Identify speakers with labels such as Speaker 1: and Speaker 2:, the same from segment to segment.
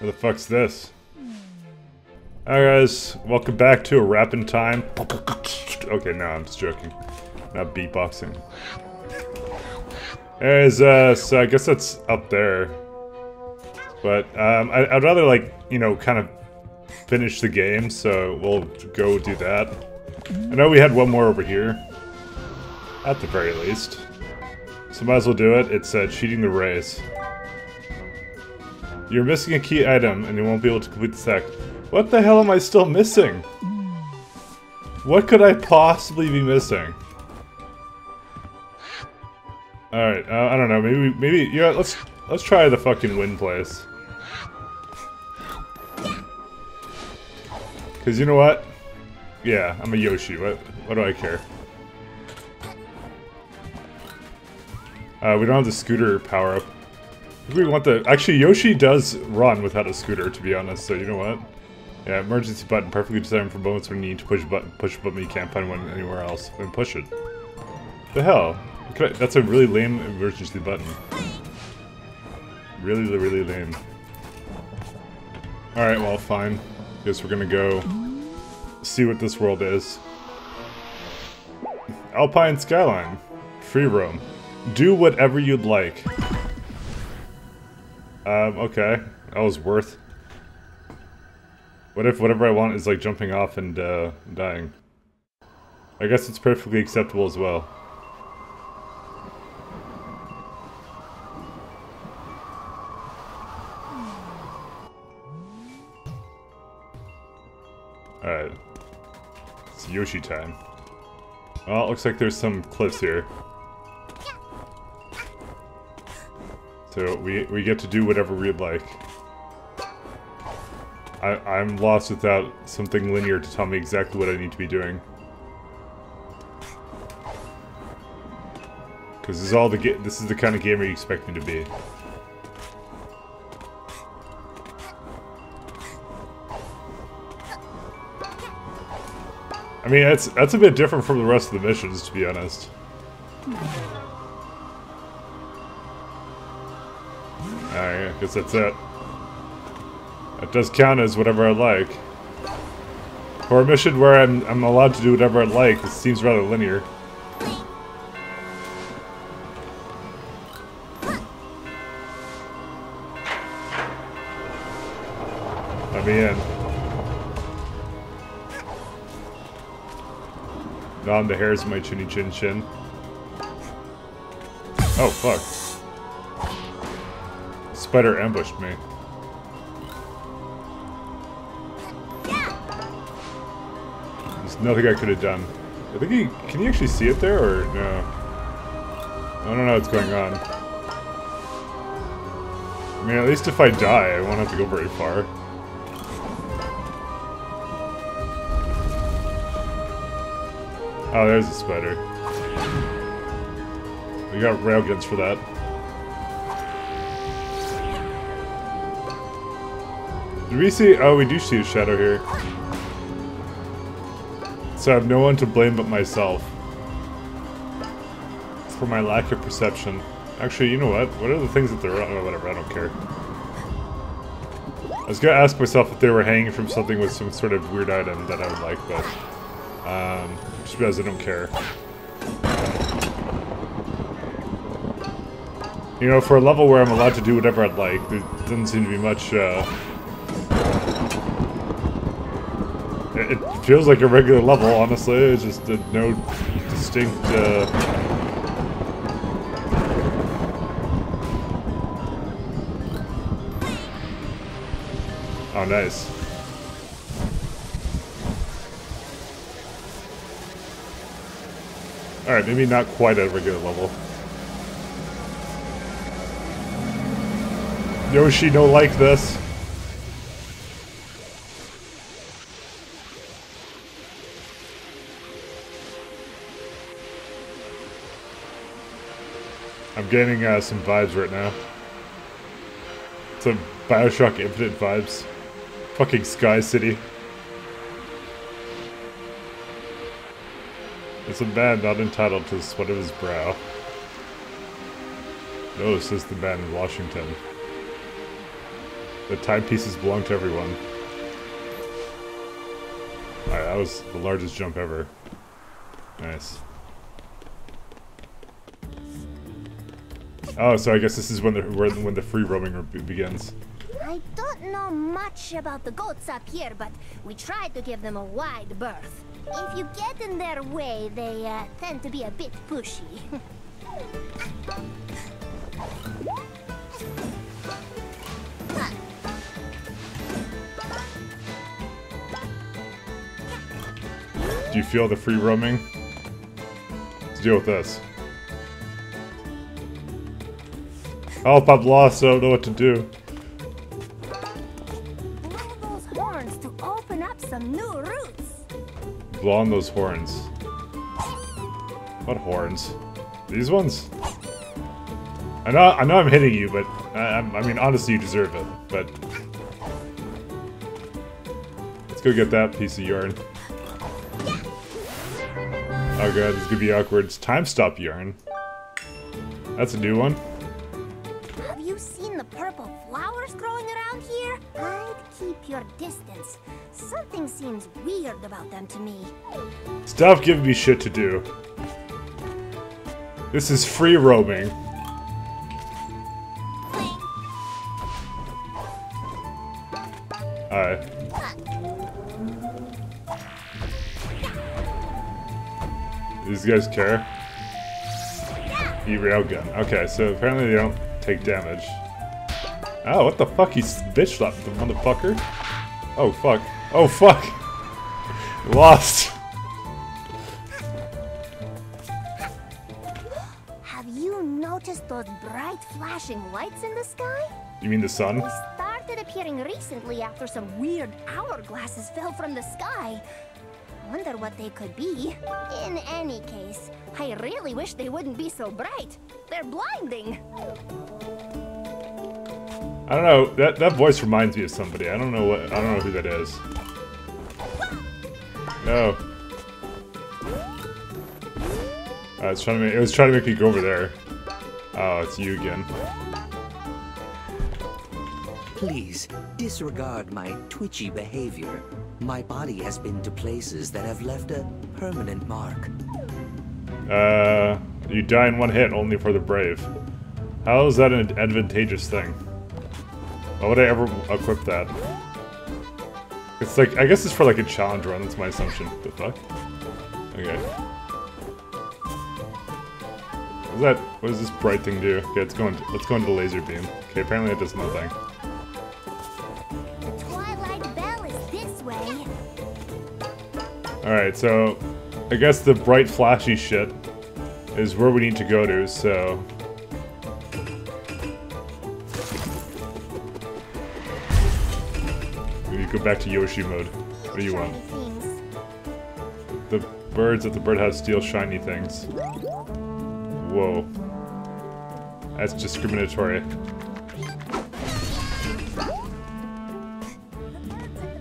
Speaker 1: Where the fuck's this? Alright guys, welcome back to a rapping time. Okay, no, I'm just joking. Not beatboxing. Anyways, uh, so I guess that's up there. But, um, I, I'd rather, like, you know, kind of finish the game, so we'll go do that. I know we had one more over here. At the very least. So might as well do it. It's, uh, cheating the race. You're missing a key item, and you won't be able to complete the stack. What the hell am I still missing? What could I possibly be missing? Alright, uh, I don't know, maybe, maybe, yeah, let's, let's try the fucking win place. Cause you know what? Yeah, I'm a Yoshi, what, what do I care? Uh, we don't have the scooter power-up. We want the- actually, Yoshi does run without a scooter, to be honest, so you know what? Yeah, emergency button, perfectly designed for moments when you need to push button, push button you can't find one anywhere else. Then push it. The hell? I, that's a really lame emergency button. Really, really lame. Alright, well, fine. Guess we're gonna go see what this world is. Alpine Skyline. Free roam. Do whatever you'd like. Um, okay. That was worth. What if whatever I want is like jumping off and uh, dying? I guess it's perfectly acceptable as well. Alright. It's Yoshi time. Well, it looks like there's some cliffs here. So we, we get to do whatever we'd like. I, I'm lost without something linear to tell me exactly what I need to be doing. Because this is all the this is the kind of gamer you expect me to be. I mean, that's that's a bit different from the rest of the missions, to be honest. I guess that's it. That does count as whatever I like. For a mission where I'm, I'm allowed to do whatever I like, it seems rather linear. Let me in. Now the hairs of my chinny chin chin. Oh, fuck. Spider ambushed me. There's nothing I could have done. I think he... Can you actually see it there, or no? I don't know what's going on. I mean, at least if I die, I won't have to go very far. Oh, there's a spider. We got railguns for that. Did we see? Oh, we do see a shadow here. So I have no one to blame but myself. For my lack of perception. Actually, you know what? What are the things that they're... Oh, whatever, I don't care. I was gonna ask myself if they were hanging from something with some sort of weird item that I would like, but... Um, just because I don't care. You know, for a level where I'm allowed to do whatever I'd like, there doesn't seem to be much, uh... It, feels like a regular level, honestly. It's just no distinct, uh... Oh, nice. Alright, maybe not quite a regular level. Yoshi don't like this. I'm getting uh, some vibes right now. Some Bioshock Infinite vibes. Fucking Sky City. It's a man not entitled to the sweat of his brow. No, says the man in Washington. The timepieces belong to everyone. Alright, that was the largest jump ever. Nice. Oh, so I guess this is when the where, when the free roaming begins.
Speaker 2: I don't know much about the goats up here, but we tried to give them a wide berth. If you get in their way, they uh, tend to be a bit pushy.
Speaker 1: Do you feel the free roaming? Let's deal with this. Help, I'm lost, I don't know what to do.
Speaker 2: Blow those horns to open up some new.
Speaker 1: Blow on those horns. What horns? These ones? I know, I know I'm hitting you, but I, I mean, honestly, you deserve it. But let's go get that piece of yarn. Oh god, this is gonna be awkward. It's time stop yarn. That's a new one.
Speaker 2: Flowers growing around here? I'd keep your distance. Something seems weird about them to me.
Speaker 1: Stop giving me shit to do. This is free roaming. Alright. These guys care? E railgun. Okay, so apparently they don't take damage. Oh, what the fuck? He's bitch slapped the motherfucker. Oh fuck. Oh fuck. Lost.
Speaker 2: Have you noticed those bright flashing lights in the sky?
Speaker 1: You mean the sun?
Speaker 2: They started appearing recently after some weird hourglasses fell from the sky. Wonder what they could be. In any case, I really wish they wouldn't be so bright. They're blinding.
Speaker 1: I don't know. That that voice reminds me of somebody. I don't know what. I don't know who that is. No. Uh, it's trying to make. It was trying to make me go over there. Oh, it's you again.
Speaker 3: Please, disregard my twitchy behavior. My body has been to places that have left a permanent mark.
Speaker 1: Uh, you die in one hit, only for the brave. How is that an advantageous thing? Why would I ever equip that? It's like, I guess it's for like a challenge run, that's my assumption. The fuck? Okay. What is that, what does this bright thing do? Okay, it's going, let's go into the laser beam. Okay, apparently it does nothing.
Speaker 2: The Twilight Bell is this way.
Speaker 1: Alright, so I guess the bright flashy shit is where we need to go to, so... go back to Yoshi mode. What do you want? The birds at the birdhouse steal shiny things. Whoa. That's discriminatory.
Speaker 2: The birds at the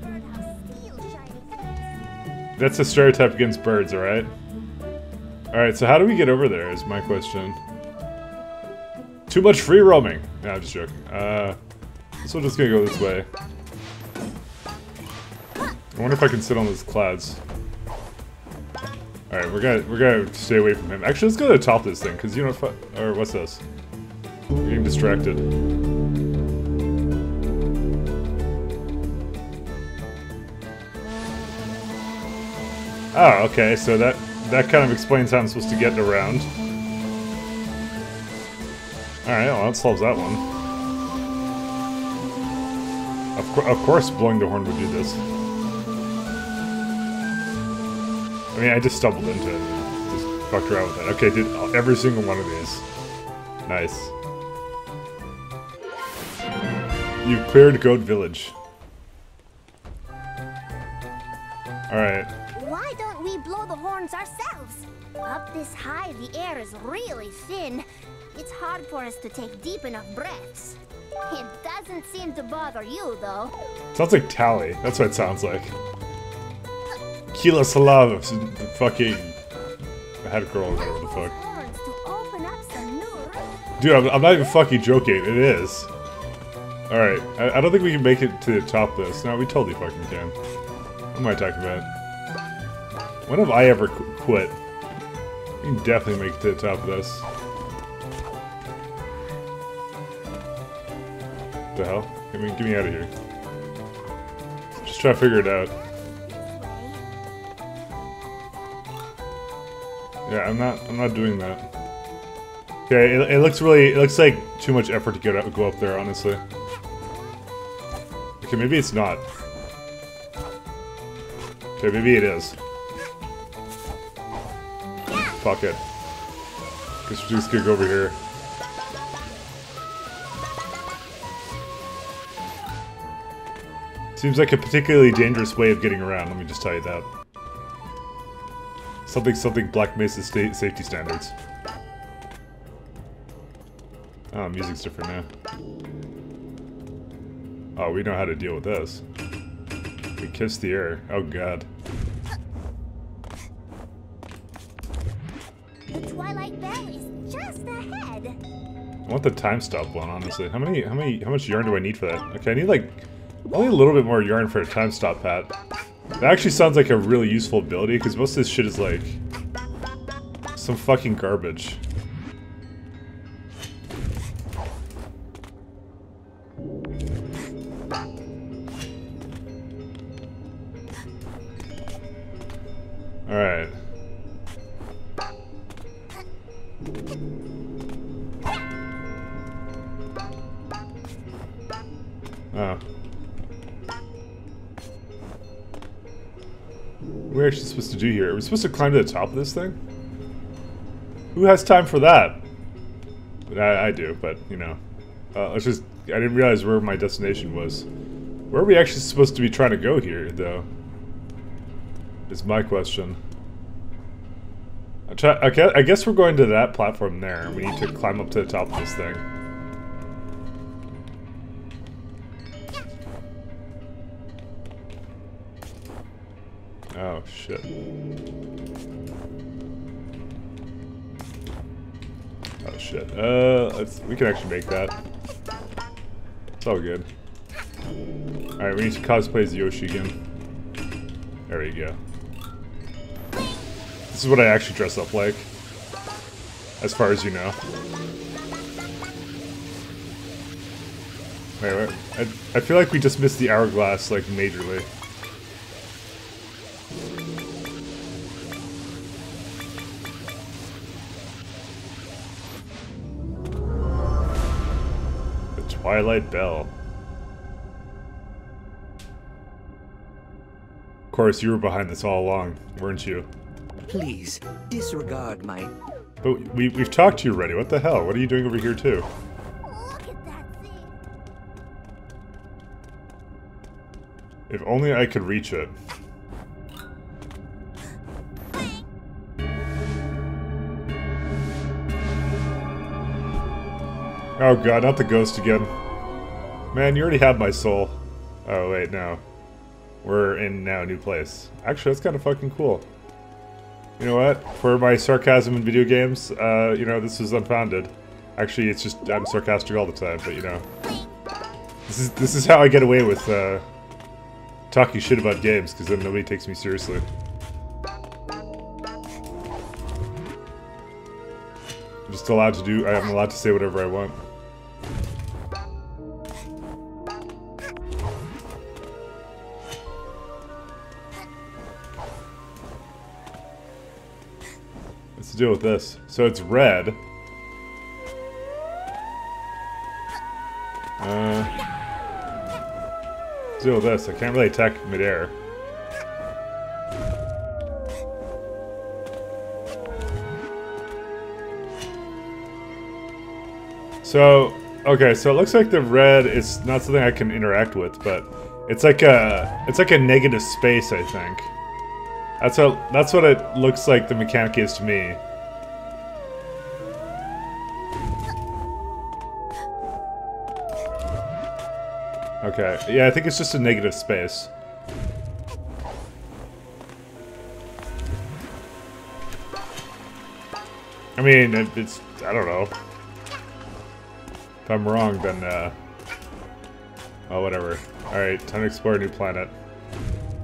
Speaker 2: birdhouse steal shiny things.
Speaker 1: That's a stereotype against birds, alright? Alright, so how do we get over there is my question. Too much free roaming! No, I'm just joking. Uh, so we're just gonna go this way. I wonder if I can sit on those clouds. Alright, we're gonna we're gonna stay away from him. Actually, let's go to the top of this thing, because you know or what's this? We're getting distracted. Oh, okay, so that that kind of explains how I'm supposed to get around. Alright, well that solves that one. Of, of course blowing the horn would do this. I mean, I just stumbled into it. Just fucked around with it. Okay, did every single one of these. Nice. You've cleared Goat Village. Alright.
Speaker 2: Why don't we blow the horns ourselves? Up this high, the air is really thin. It's hard for us to take deep enough breaths. It doesn't seem to bother you, though.
Speaker 1: Sounds like Tali. That's what it sounds like. Keelah Se'lai, fucking head girl or whatever the fuck. Dude, I'm, I'm not even fucking joking. It is. Alright, I, I don't think we can make it to the top of this. No, we totally fucking can. What am I talking about? When have I ever qu quit? We can definitely make it to the top of this. The hell? Get me out of here. Just try to figure it out. Yeah, I'm not. I'm not doing that. Okay, it, it looks really. It looks like too much effort to get up, go up there. Honestly. Okay, maybe it's not. Okay, maybe it is. Fuck it. Guess we're just go over here. Seems like a particularly dangerous way of getting around, let me just tell you that. Something something Black Mesa state safety standards. Oh, music's different now. Oh, we know how to deal with this. We kiss the air. Oh god.
Speaker 2: The Twilight Bell is just ahead.
Speaker 1: I want the time stop one, honestly. How many how many how much yarn do I need for that? Okay, I need like only a little bit more yarn for a time stop hat. That actually sounds like a really useful ability, because most of this shit is like some fucking garbage. Alright. Oh. We actually supposed to do here? Are we supposed to climb to the top of this thing? Who has time for that? I, I do, but, you know. Uh, let's just... I didn't realize where my destination was. Where are we actually supposed to be trying to go here, though? Is my question. I, try, I, guess, I guess we're going to that platform there. We need to climb up to the top of this thing. Oh, shit. Oh, shit. Uh, we can actually make that. It's all good. Alright, we need to cosplay as Yoshi again. There we go. This is what I actually dress up like. As far as you know. Wait, wait. I, I feel like we just missed the hourglass, like, majorly. Twilight Bell. Of course, you were behind this all along, weren't you?
Speaker 3: Please, disregard my...
Speaker 1: But we, we've talked to you already. What the hell? What are you doing over here, too?
Speaker 2: Look at that thing.
Speaker 1: If only I could reach it. Oh god, not the ghost again. Man, you already have my soul. Oh, wait, no. We're in now a new place. Actually, that's kind of fucking cool. You know what? For my sarcasm in video games, uh, you know, this is unfounded. Actually, it's just, I'm sarcastic all the time, but you know. This is, this is how I get away with, uh, talking shit about games, because then nobody takes me seriously. I'm just allowed to do, I'm allowed to say whatever I want. The deal with this? So it's red. Uh, deal with this? I can't really attack midair. So, okay, so it looks like the red is not something I can interact with, but it's like a it's like a negative space, I think. That's what that's what it looks like the mechanic is to me. Okay, yeah, I think it's just a negative space. I mean, it, it's I don't know. If I'm wrong, then uh, Oh, whatever. Alright, time to explore a new planet.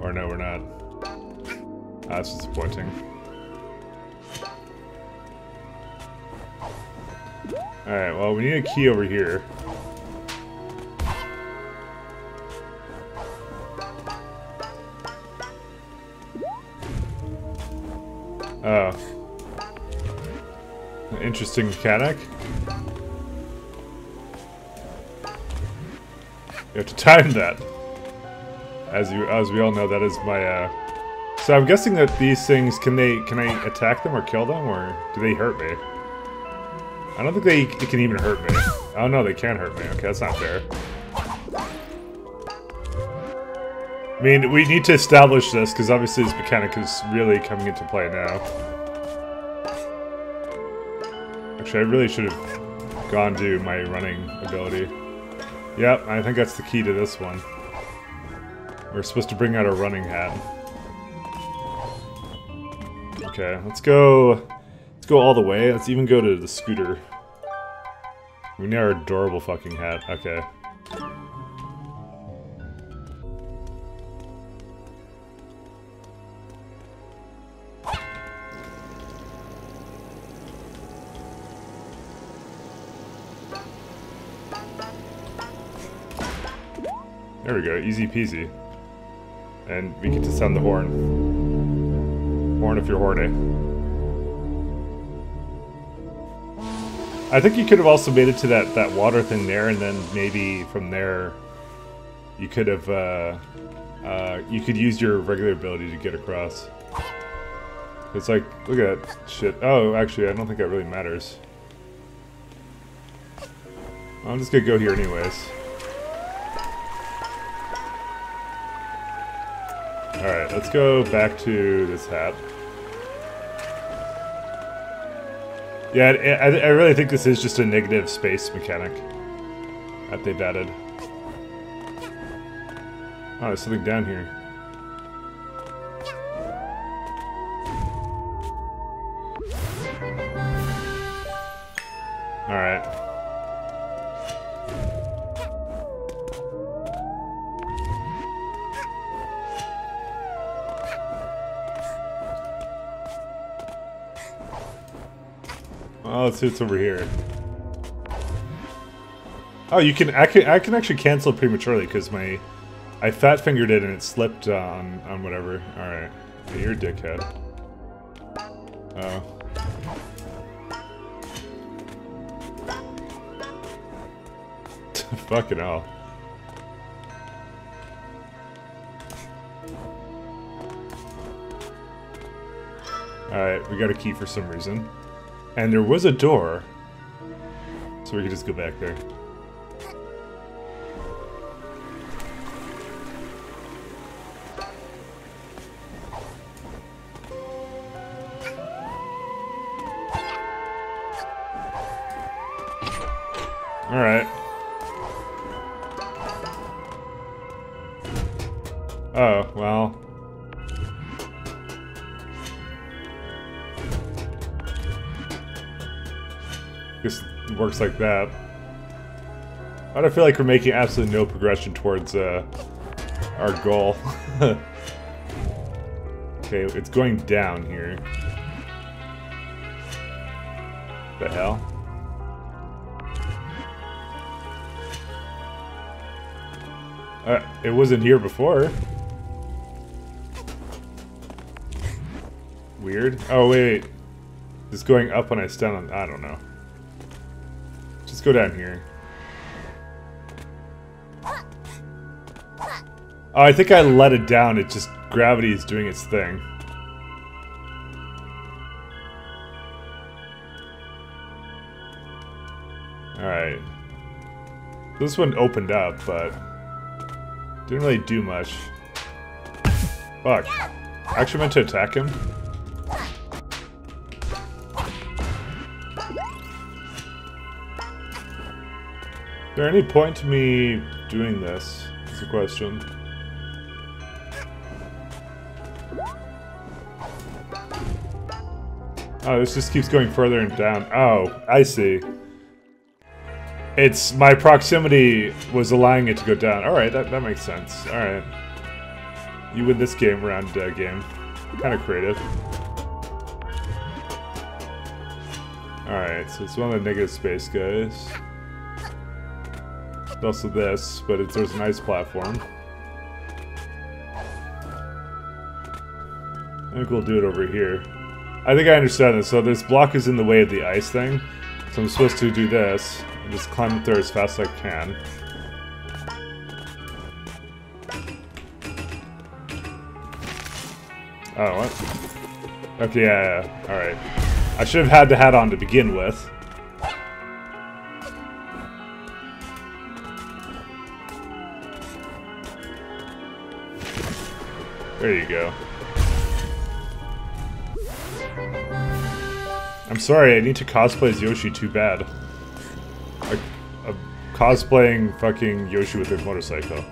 Speaker 1: Or no, we're not. That's disappointing. Alright, well, we need a key over here. Oh. Interesting mechanic. You have to time that. As you, as we all know, that is my. Uh... So I'm guessing that these things can they can I attack them or kill them or do they hurt me? I don't think they, they can even hurt me. Oh no, they can hurt me. Okay, that's not fair. I mean, we need to establish this because obviously this mechanic is really coming into play now. Actually, I really should have gone to my running ability. Yep, I think that's the key to this one. We're supposed to bring out a running hat. Okay, let's go... Let's go all the way. Let's even go to the scooter. We need our adorable fucking hat. Okay. There we go, easy peasy. And we get to sound the horn. Horn if you're horny. I think you could have also made it to that, that water thing there, and then maybe from there you could have, uh, uh, you could use your regular ability to get across. It's like, look at that shit. Oh, actually, I don't think that really matters. I'm just gonna go here anyways. Alright, let's go back to this hat. Yeah, I, I really think this is just a negative space mechanic that they've added. Oh, there's something down here. Let's see what's over here. Oh, you can I can I can actually cancel prematurely because my I fat fingered it and it slipped uh, on on whatever. All right, you're a dickhead. Oh. Fucking hell. Alright, we got a key for some reason. And there was a door. So we could just go back there. Alright. Oh, well. Works like that. I don't feel like we're making absolutely no progression towards uh, our goal. okay, it's going down here. The hell? Uh, it wasn't here before. Weird. Oh, wait. It's going up when I stand on... I don't know. Go down here. Oh, I think I let it down. It just... Gravity is doing its thing. Alright. This one opened up, but... Didn't really do much. Fuck. Actually meant to attack him. There any point to me doing this? Is the question. Oh, this just keeps going further and down. Oh, I see. It's my proximity was allowing it to go down. All right, that, that makes sense. All right. You win this game round uh, game. Kind of creative. Alright, so it's one of the negative space guys. Also this, but it's, there's a nice platform. I think we'll do it over here. I think I understand this. So this block is in the way of the ice thing. So I'm supposed to do this and just climb up there as fast as I can. Oh, what? Okay, yeah, yeah. Alright. I should have had the hat on to begin with. There you go. I'm sorry, I need to cosplay as Yoshi too bad. Like, uh, cosplaying fucking Yoshi with his motorcycle.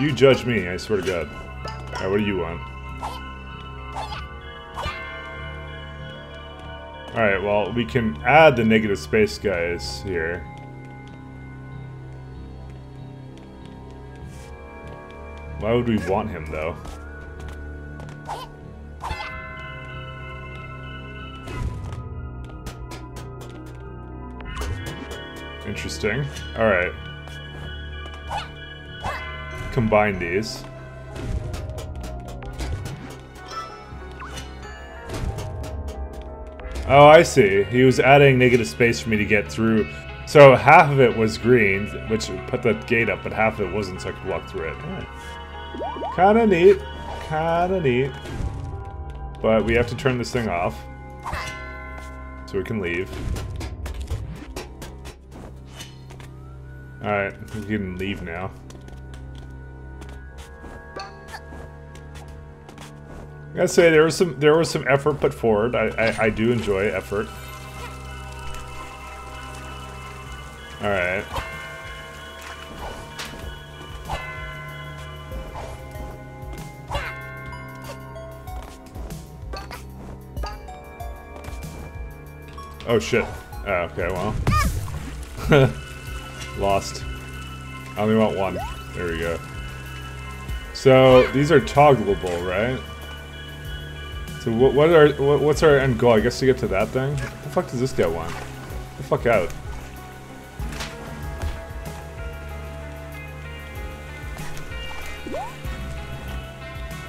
Speaker 1: You judge me, I swear to God. Alright, what do you want? Alright, well, we can add the negative space guys here. Why would we want him, though? Interesting. Alright. Combine these. Oh, I see. He was adding negative space for me to get through. So half of it was green, which put the gate up, but half of it wasn't, so I could walk through it. Kinda neat. Kinda neat. But we have to turn this thing off. So we can leave. Alright, we can leave now. I gotta say there was some there was some effort put forward. I I, I do enjoy effort. All right. Oh shit. Oh, okay, well. Lost. I only want one. There we go. So, these are toggleable, right? So what, what are what, what's our end goal? I guess to get to that thing. What the fuck does this guy want? The fuck out.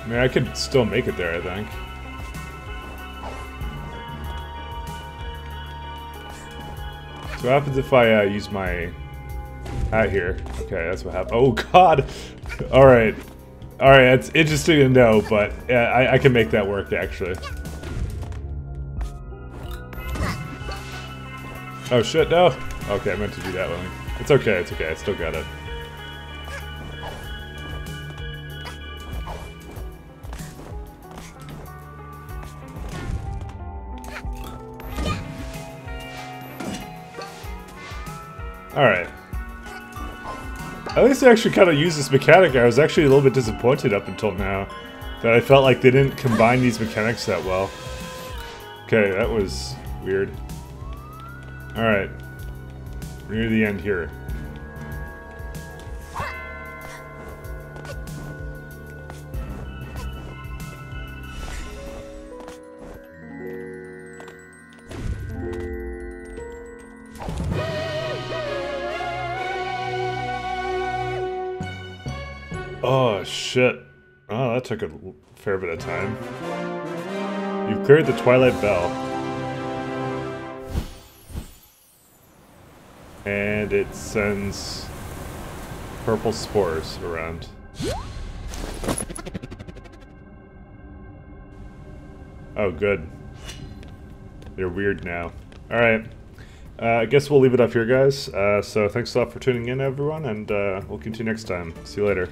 Speaker 1: I mean, I could still make it there, I think. What happens if I uh, use my hat here? Okay, that's what happened. Oh god! Alright. Alright, it's interesting to know, but I, I can make that work, actually. Oh shit, no! Okay, I meant to do that one. It's okay, it's okay, I still got it. Alright. At least they actually kind of use this mechanic. I was actually a little bit disappointed up until now that I felt like they didn't combine these mechanics that well. Okay, that was weird. Alright. We're near the end here. Oh, shit. Oh, that took a fair bit of time. You've cleared the Twilight Bell. And it sends purple spores around. Oh, good. They're weird now. Alright. Uh, I guess we'll leave it up here, guys. Uh, so thanks a lot for tuning in, everyone, and uh, we'll continue next time. See you later.